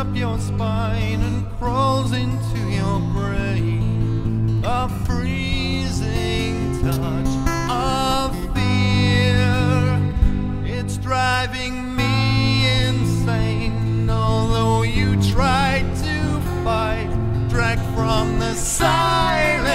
up your spine and crawls into your brain. A freezing touch of fear. It's driving me insane. Although you try to fight, dragged from the silence.